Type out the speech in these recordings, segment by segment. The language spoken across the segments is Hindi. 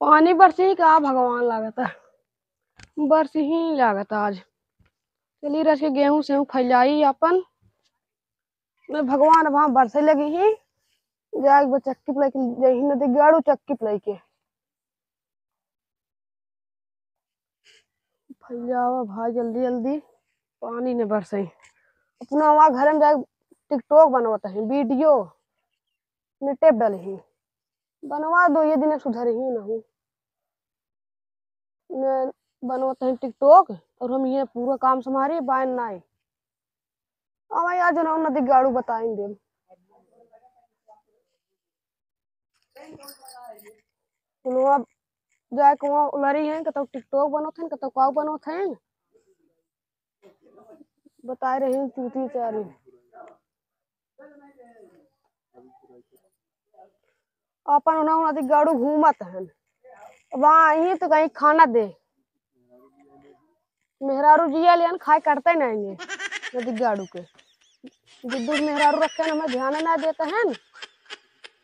पानी बरसी ही का भगवान लागता बरसी ही लागता आज। चलिए रच के गेहूँ सेहूं फैलाई अपन। मैं भगवान वहाँ बरसे लगी ही। बा चक्की पलाई के जही नदी गाड़ू चक्की पलाई के फैलावा भाई जल्दी जल्दी। पानी ने बरसे। अपना वहाँ घर में जाके टिकटॉक बनवाता है, वीडियो ने टेप डाले ही। बनवा दो, ये दिन सुधर ही ना हूँ। ने बनवाते हैं टिकटॉक और हम ये पूरा काम संभारे बायन ना आए अब आज ना नदी गाड़ू बताएँगे। कुनवा जाए के वहाँ उलरी हैं, कतौ टिकटॉक बनोत हैं, कतौ काउ बनोत हैं। बताए रहे हैं चूती चारी अपन उन्हें नदी गाड़ू घूमत हैं। वहाँ तो कहीं खाना दे। मेहरारू जिया लियन खाए करते नहीं आएँगे नदी गाड़ू के। जिद्दू मेहरारू रखे हमें ध्यान ना देते हैं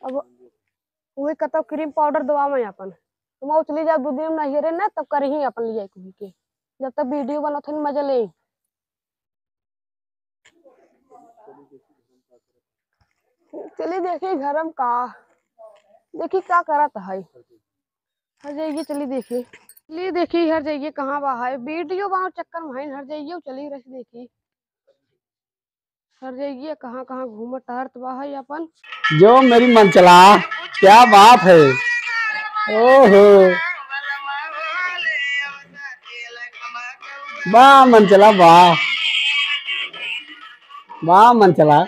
अब वही कतौ क्रीम पाउडर दवा में अपन तुम वो चली जाओ दूध में नहीं रे ना तब कर ही अपन लिया कुछ के। जब तक वीडियो बनो थे मज़ा ले। चलिए देखिए, घर में का देखिए क्या करत है। हर जाइए, चलिए देखिए। चलिए देखिए, हर जाइए, कहाँ बा है? वीडियो बनाओ चक्कर में हर जाइए चलिए रह, देखिए। हर जाइए, कहाँ कहाँ घूमत टहरत बा है अपन। जो मेरी मन चला, क्या बात है? ओहो। वाह, मन चला, वाह। वाह, मन चला।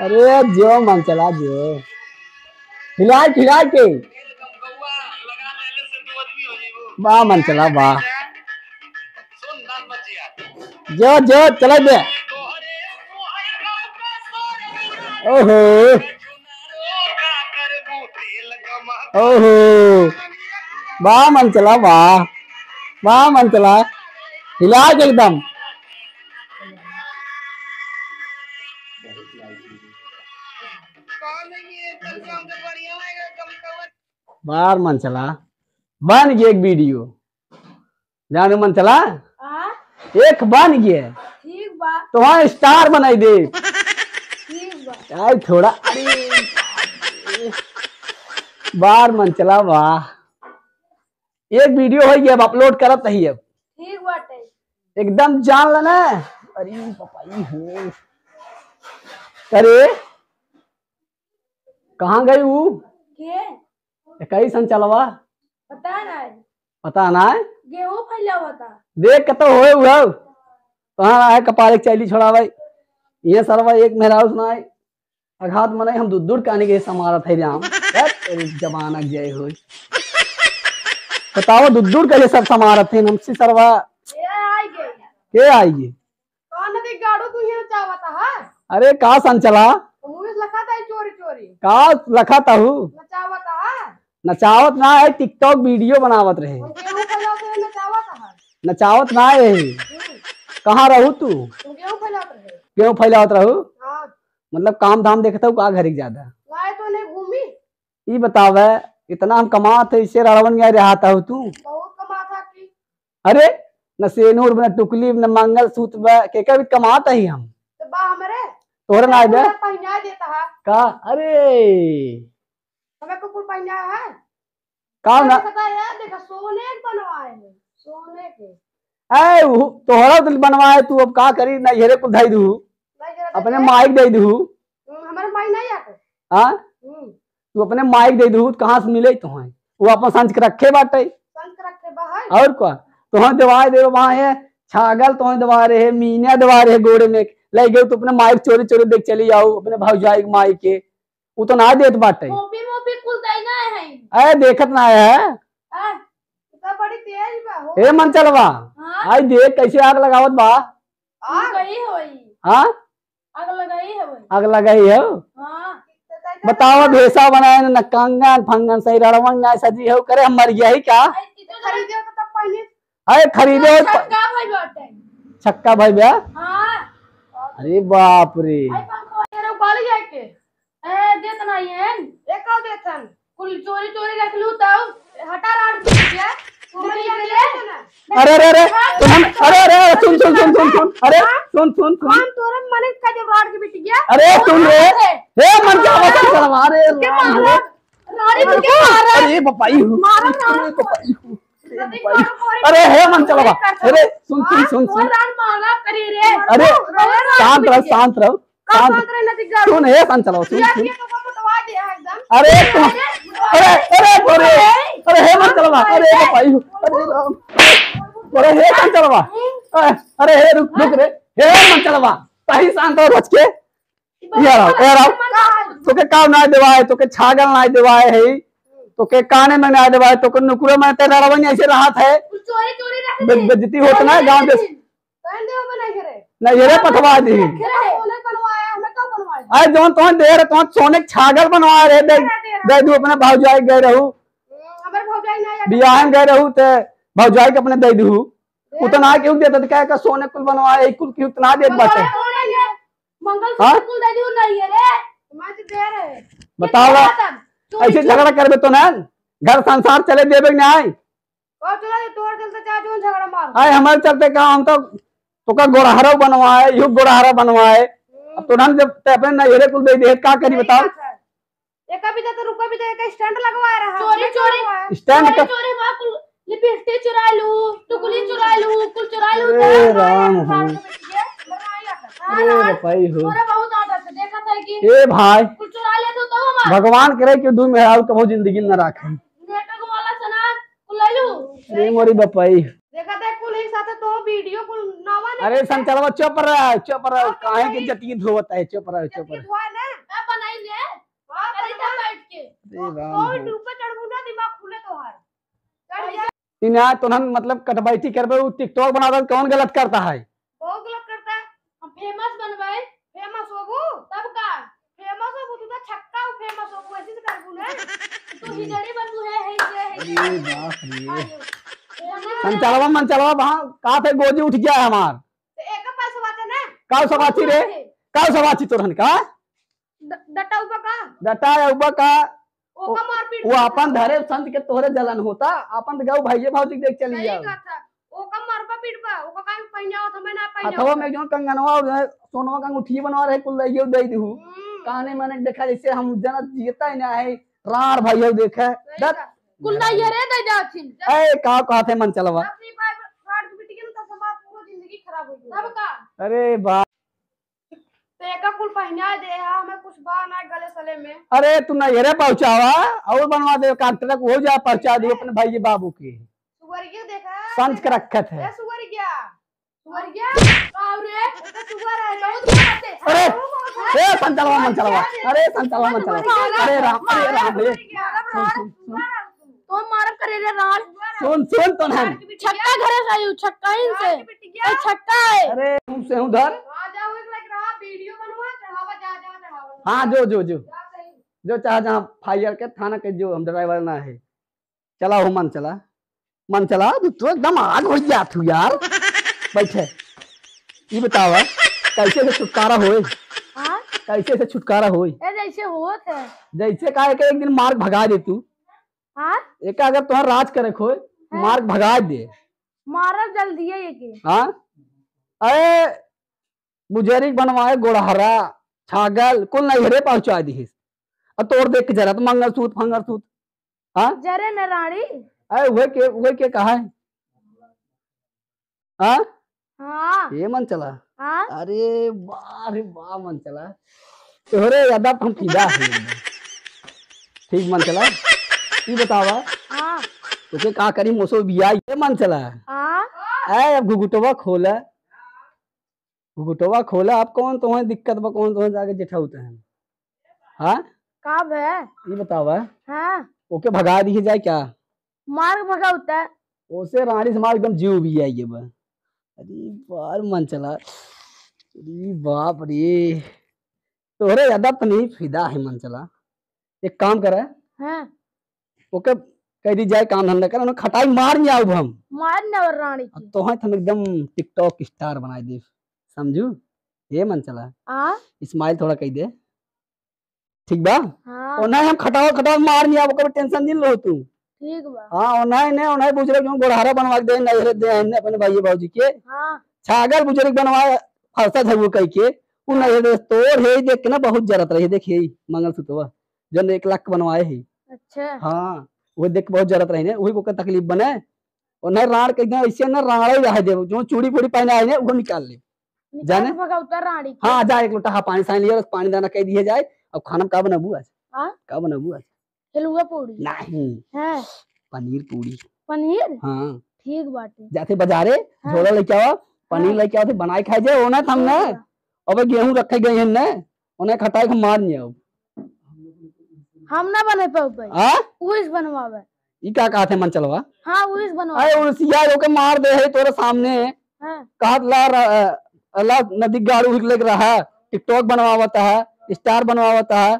अरे, जो मन चला, जो। हिला खिला के। वाह, मन चला, वाह। जो जो, चला दे ओहो। ओहो। वाह, मन चला, वाह। वाह, मन चला। हिला के एकदम। बार मन चला। बन गया एक वीडियो। जाने मन चला? आ? एक बन गया। ठीक बा। तो वहाँ स्टार बनाई दे। यार थोड़ा। अरे बार मन चला वाह एक वीडियो हो गया अब अपलोड करत नहीं अब। ठीक बाटे एकदम जान लेना अरे पपाई हो। अरे कहाँ गई वो कई सन चलवा पता ना पता ना है गेहूँ फैला होता देख के तो होए हुआ कहाँ आए कपाले के चैली छोड़ा भाई ये सरवा एक मेहरा सुनाए अघात मनाई हम दूर दूर काने के समारत है राम तेरी जय हो बताओ दूर दूर कैसे सब समारत है हमसे सरवा ये आई गई के है अरे का सन चला लखा था चोरी चोरी का लखा ताहू नचावता ना है टिकटॉक वीडियो बनावत रहे। नचावता ना है। कहाँ रहू तू? क्यों फैलावत रहू? मतलब काम धाम देखता हूँ का घर ज़्यादा तो ये बतावे इतना हम कमाते इससे रड़वन गया रहा हूँ तू। अरे न सेनूर न टुकली न मंगल सूत्र के कभी कमाता ही हम? तो बा हमरे। तोहर ना देता का? अरे! हमें कुकुर पहना है। का ना पता है देखा सोने के बनवाए हैं सोने के। ऐ तोहरा दिल बनवाए तू अब का करी? ना हेरे को धई दू। अपने माइक दे दू। हम्म, हमारे माई नहीं आते। हाँ? हम्म, तू अपने माइक दे दू कहाँ से मिले तो वो अपन संच के रखे बाटे। संत रखे बाहर। और क्या? तुहं दवाई दे वहाँ है छागल तुहं दवा रहे मीना दवा रहे गोड़े में। ले गए तो अपने माइक चोरी चोरी देख चली जाओ अपने भौजाई के माई के। वो तो ना देत बाटे। मोपी मोपी है ऐ देखत ना है। हाँ, इतना बड़ी तेज बा हे मन चलवा हाँ। आई देख कैसे आग लगावत बा। आग गई होई। हाँ? आग लगाई है आग लगाई है? हाँ। बताओ भेसा बनाए न कंगन फंगन सही रड़वन सजी हो करे हम मर गया ही क्या? खरीदे तो तब पहले। अरे खरीदे प- छक्का भाई बाटे। छक्का भाई बया हाँ। अरे बाप रे। आई पंखा उबाल के? ए देत नहीं है एक देतन कुल चोरी चोरी रख लू तब। हटा ले ले। अरे अरे अरे। तुम अरे अरे अरे, सुन सुन सुन सुन सुन अरे सुन सुन सुन। हम तोरे मने का जब राड के बिटिया अरे सुन रे। हे? मन क्या बता चल अरे राम रे। रानी अरे बिटिया मारा। अरे बपाई हूँ। अरे बपाई हूँ। अरे हे मन चलो बा अरे सुन सुन सुन सुन। मारा? करी अरे शांत रहो शांत रहो शांत। गाड़ सुन हे सन चलो सुन सुन ये तो बटवा दे एकदम अरे अरे अरे अरे अरे हे मन चलो बा। अरे बपाई हूँ अरे राम अरे हे सन चलो बा। अरे, अरे हे रुक रुक रे। हे मन चलो बा। सही शांत हो बच के। ये रहो ये रहो। तोके काम ना देवाए तोके छागल ना देवाए है। तोके काने में ना देवाए तोके नुकुरे में तेरा रवन ऐसे राहत है। चोरी चोरी बे- बेइज्जती होत ना गाँव देश कहन दे बना करे। ना ये रे पठवा दी। सोने बनवाया हमें कब जोन तो दे रे तो सोने छागल बनवा रे दे दे दू अपने भौजाई गए रहू। हमारे भौजाई ना बियाह गए रहू ते भौजाई के अपने दे दू। उतना क्यों देता तो क्या का सोने कुल बनवाए कुल क्यों उतना देत बाटे। मंगल हाँ? कुल दे दियो नहीं है रे। मैं तो दे रहे। बताओ ऐसे झगड़ा करबे तो ना। घर संसार चले देबे कि नहीं? और चला दे तोड़ चलते जो झगड़ा मार। आए हमारे चलते का हम तो तुका गोड़हरा बनवाए यू गोड़हरा बनवाए। अब तो जब ते अपने नजरे कुल दे दे का करी बताओ? एक अभी तो रुको भी तो एक स्टैंड लगवा रहा चोरी चोरी। स्टैंड का चोरी बा कुल लिपस्टिक चुरा लू टुकली चुरा लू कुल चुरा लू। अरे राम हो। अरे हाँ, भाई हो। तोरा बहुत आदत है देखा था कि ए भाई। कुल चुरा ले तो तो हमार। भगवान करे कि दू मेहरारू कबो ज़िंदगी न राखे। नेटक वाला सना कुल ले लू। अरे मोरी बपाई देखा था कुल एक साथ तो वीडियो कुल नवा ने अरे संचलवा चुप रहा चुप रहा। काहे के जतिये धोवत है? चुप रहा चुप रहा। ना। मैं बनाई ले हाँ। करी था बैठ के। अरे हो। डूबे चढ़बू ना दिमाग खुले तो हार। चढ़ जा। इन तो हम मतलब कटबैठी करबे उ टिकटॉक बनावे तो कौन गलत करता है? बहुत गलत करता है। हम फ़ेमस बनवाए। फ़ेमस होबू तब का? फ़ेमस होबू तू तो छक्का फ़ेमस होबू ऐसे से करबू ना। तू ही गड़ी बनू है है से है अरे बाप रे। संचलवा मनचलवा वहाँ का थे गोजी उठ गया है हमार तो एक पैसा बात है ना का सवाची रे? का सवाची तोरन का? डटा ऊपर का? डटा है उबा का? ओका मारपीट वो अपन धरे संत के तोहरे जलन होता। अपन तो गऊ भाइये भाव देख चली था ओका मारपा पीट पा ओका काहे पहिना हो हमें ना पहिना हथवा में जो कंगनवा सोनवा का अंगूठी बनवा रहे कुल दइयो दे दहू काने माने देखा जैसे हम जना जीता ही ना है रार भाइयो देखे। कुल ना ये रे दे जाथिन ए का का थे मन चलवा अपनी बार फ्रॉड की बेटी के ना तो समाज पूरा ज़िंदगी खराब हो गई तब का? अरे बा तो एका कुल पहिना दे हा हमें कुछ गले सले में। अरे तू ना पहुंचावा और बनवा दे कांटरा को हो जा पहुँचा दे अपने भाई बाबू के। सुगर के देखा? संत के रखत है। ए सुगर गया सुगर गया और रे ओका सुगर बहुत बात है। अरे ए संचलवा मन चलवा अरे संचलवा मन चलवा अरे राम अरे राम तो मारब करे रे राल? सुन सुन तो हम छक्का घरे सायु छक्का इन से। ए छक्का है। अरे तुमसे हूँ आ जाओ एक लाइक रहा वीडियो बनवा चढ़ावा जा जा चढ़ावा। हाँ जो जो जो। जो चाहे जहाँ फायर के थाना के जो हम ड्राइवर ना है। चला हो मन चला। मन चला तू तो एकदम आग हो जा तू यार। बैठे ये बतावा कैसे से छुटकारा होए? हाँ? कैसे से छुटकारा होए? ए जैसे होत है। जैसे काहे के एक दिन मार्ग भगा दे तू। हाँ? एक अगर तुम्हारा राज करे खोए मार्ग भगा दे। मारब जल्दी है ये के? हाँ? अरे बुजरिक बनवाए गोड़हरा छागल कुल नैहरे पहुँचा दी और तोड़ देख के जरा तो मंगलसूत्र फंगलसूत्र। हाँ? जरे न रानी अरे वे के वे के कहा है। हाँ? हाँ। ये मन चला। हाँ? अरे वाह वाह मन चला। तोहरे ज़्यादा हम फिदा ठीक मन चला? ये बतावा हाँ। तुके का करी मोसो बिया ये मन चला हाँ। ऐ अब घुघुटवा खोला। घुघुटवा खोला अब कौन तुम्हें दिक्कत बा कौन तुम्हें जाके जेठाउते हैं? हाँ? कब है? ये बतावा हाँ। ओके भगा दिए जाए क्या? मार्ग भगाउता है। ओसे रानी समाज एकदम जीव भी आई ये बा। अरे बार मन चला। अरे बाप रे। तोहरे ज़्यादा तो नहीं फिदा है मन चला। एक काम करे। हाँ। ओके कह दी जाए काम धंधा कर उन्हें खटाई मार नहीं आऊ हम। मार न रानी की। तो है हम एकदम टिकटॉक स्टार बनाए दे समझू? ये मन चला। हाँ स्माइल थोड़ा कह दे। ठीक बा? हाँ। और नहीं हम खटाव खटाव मार नहीं आबो कभी टेंशन नहीं लो तू। ठीक बा। हाँ और नहीं नहीं और नहीं बुज़ुर्ग क्यों गोड़हारा बनवा दे नहीं दे हमने अपने भाई बाबूजी के। हाँ। छागल बुज़ुर्ग बनवाए फरसा झगू कह के उ नहीं तोर है देख ना बहुत ज़रूरत रही देखिए मंगलसूत्र जन एक लाख बनवाए है। अच्छा। हाँ वो देख बहुत ज़रूरत रही वही को तकलीफ़ बने और न राण के ऐसे न राणा ही रह दे जो चूड़ी फूड़ी पहने आए ने वो निकाल ले। जाने? भगवता रानी हाँ जा एक लोटा हाँ पानी साइन लिया पानी दाना कह दिए जाए अब खाना का बनाबू आज? हाँ? का बनाबू आज? हलवा पूरी नहीं। है? पनीर पूरी पनीर? हाँ। ठीक बाटे। जाते बाजारे हाँ। झोला लेके आओ पनीर हाँ। लेके आओ तो बनाए खाए जाए ओना हम ने अब गेहूँ रखे गए हैं ने उन्हें खटाई के मार नहीं आओ। हम ना बने पाऊ पे आ उइस बनवावे। ई का कहते मन चलवा हाँ उइस बनवावे। अरे उड़सिया लोग के मार दे है तोरे सामने। हाँ। कहत ला अल्लाह नदी गाड़ू लग रहा है। टिकटॉक बनवावता है स्टार बनवावता है।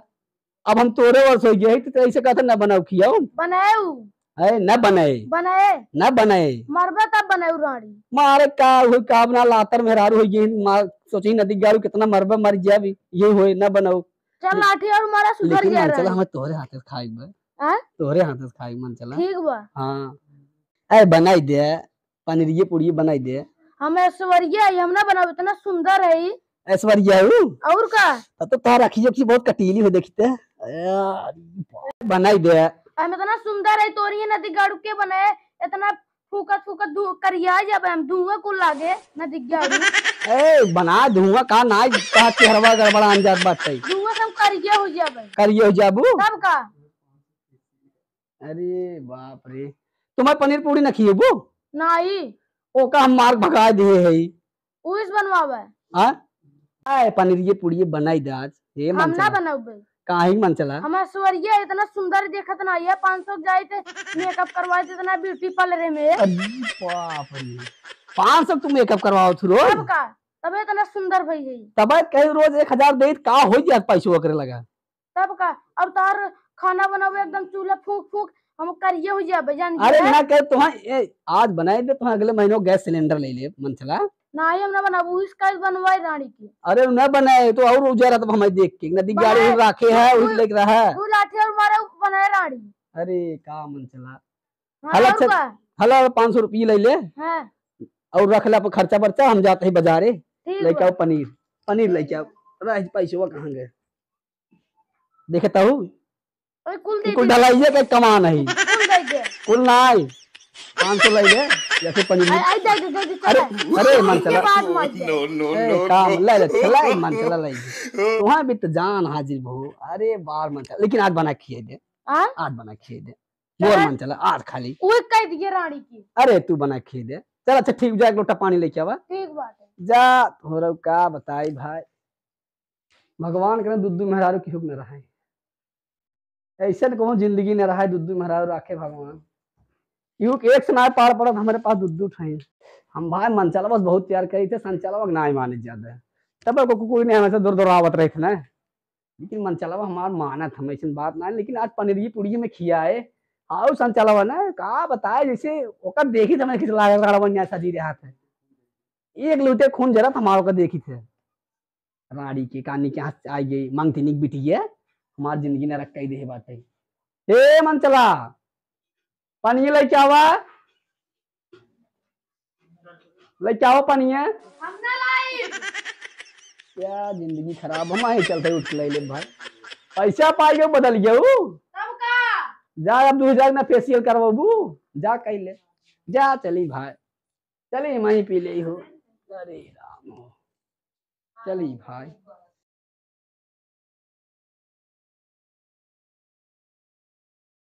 अब हम तोरे वर्ष हो गए तो ऐसे कहते न बनाओ खियाओ बनाएऊ है न बने बनाए। न बने मरबे तब बनाऊ रानी मारे का हुई का बना लातर मेहरारू हो। गई सोची नदी गाड़ू कितना मरबे मर जाए ये होए न बनाओ चल लाठी और मारा सुधर जा चला हमें तोरे हाथ से खाई बे हाँ? तोरे हाथ से खाई मन चला। ठीक बा। हाँ। ऐ बनाई दे पनीर ये पूरी बनाई दे। हम ऐश्वर्या हम ना बनावे इतना सुंदर है ऐश्वर्या और का? तो तार रखी जोखी बहुत कटीली हो देखते बनाई दे। हम इतना सुंदर है तोरी नदी गाड़ू के बनाए इतना फूकत फूकत करिया जब हम धुआँ को लागे। नदी गाड़ू ए बना धुआँ का ना का चेहरवा गड़बड़ा अंजात बाटे धुआँ सब करिया हो जाबे। करियो जाबू? तब का? अरे बाप रे। तुम्हें पनीर पूरी न खिएबू नहीं। ओ का हम मार्ग भगा दिए है। उइस बनवावे हाँ? आए पनीर ये पूरी बनाई दे आज। हे हम ना चला काहे मन चला? हम ऐश्वर्या है, इतना सुंदर देखत ना ये पाँच सौ जाए थे मेकअप करवाए थे इतना ब्यूटी पार्लर में। बाप रे पाँच सौ तुम मेकअप करवाओ थी रोज? तब का तब इतना सुंदर भई गई तब कहीं रोज एक हज़ार दे का हो जाए पैसों करे लगा? तब का अब तार खाना बनावे एकदम चूल्हा फूक फूक हम करिए हो जान अरे ना कह तुम्हारे आज बनाए दे तुम्हें अगले महीनों गैस सिलेंडर ले ले मन चला। नहीं हम बनाबू इसका बनवाए रानी की। अरे न बनाए तो और उजरा तब हमें देख के। नदी गाड़ी राखे है उस लेके रहा है। तू लाठी और मारे बनाए रानी। अरे का मन चला। हाँ, हला पाँच सौ रुपये ले ले। है। और रख ले खर्चा बर्चा हम जाते हैं बाजारे। लेके आओ पनीर। पनीर लेके आओ। रह पैसे वो कहाँ गए? देखता हूँ ओए कुल ढलाइए के कमा नहीं? कुल दे दे। कुल ना आई पाँच सौ ले ले या फिर पनीर आई आई दे दे दे दे अरे अरे मन चला no, ए, no, काम. ले ले चला मन चला ले। वहाँ भी तो जान हाजिर बहु अरे बार मन चला लेकिन आज बना खिए दे। हाँ आज बना खिए दे। मोर मन चला आज खाली। ओए कह दिए रानी की। अरे तू बना खिए दे। चल अच्छा ठीक जा एक लोटा पानी लेके आवा। ठीक बात है। जा थोड़ा का बताई भाई। भगवान करे दुद्दू मेहरारू की हुक्म रहा ऐसे न ज़िंदगी न रहा दुद्दू मेहरारू राखे भगवान। यू के एक सुनाए पार पड़त हमारे पास दुद्दू ठाई हम भाई, मन चला बस बहुत प्यार करी थे संचालक ना ही माने ज़्यादा। तब को कोई नहीं हमेशा दूर दौड़ावत रहे ना। लेकिन मन चला हमार मानत हम ऐसी बात ना लेकिन आज पनीर की पूड़ी में खिया है। आओ संचालक ना, का बताए, जैसे ओकर देखी थे मैं किस लागत रहा बन ऐसा जी रहा था। एक लूटे खून जरा हमारो का देखी थे। राड़ी के कानी के हाथ आई गई, मांगती निक बिटी है। हमार ज़िंदगी ने रख दे बात है ए, मन चला। पानी लेके आवा। लेके आओ पानी है? हम ना लाई क्या ज़िंदगी खराब हम आए चलते उठ ले ले भाई। पैसा पाई गए बदल गए जा अब दो हज़ार में फेशियल करवाबू। जा कह ले। जा चली भाई। चली वहीं पी ले हो अरे राम हो। चली भाई।